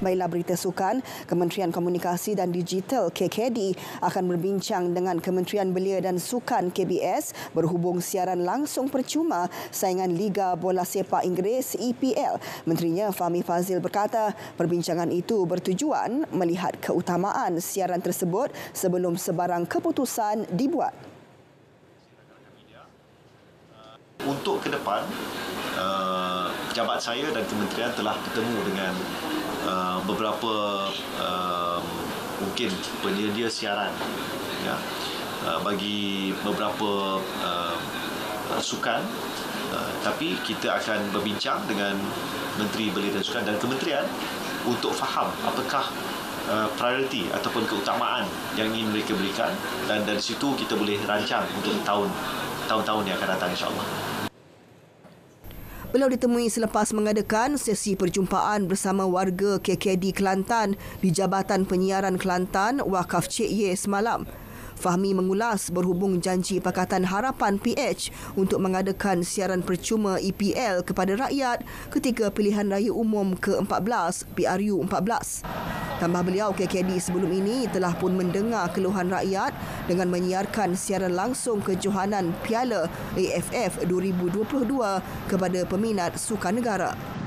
Baiklah berita sukan, Kementerian Komunikasi dan Digital KKD akan berbincang dengan Kementerian Belia dan Sukan KBS berhubung siaran langsung percuma saingan Liga Bola Sepak Inggeris EPL. Menterinya Fahmi Fazil berkata perbincangan itu bertujuan melihat keutamaan siaran tersebut sebelum sebarang keputusan dibuat. Untuk ke depan, uh, pejabat saya dan kementerian telah bertemu dengan uh, beberapa uh, mungkin penyedia siaran ya, uh, bagi beberapa uh, sukan. Uh, tapi kita akan berbincang dengan Menteri Belia dan Sukan dan kementerian untuk faham apakah uh, prioriti ataupun keutamaan yang ingin mereka berikan. Dan dari situ kita boleh rancang untuk tahun tahun-tahun yang akan datang insya-Allah. Beliau ditemui selepas mengadakan sesi perjumpaan bersama warga KKD Kelantan di Jabatan Penyiaran Kelantan Wakaf Cik Ye semalam. Fahmi mengulas berhubung janji Pakatan Harapan PH untuk mengadakan siaran percuma EPL kepada rakyat ketika pilihan raya umum ke-14 PRU 14. Tambah beliau, KKD sebelum ini telah pun mendengar keluhan rakyat dengan menyiarkan siaran langsung kejohanan Piala AFF 2022 kepada peminat sukan negara.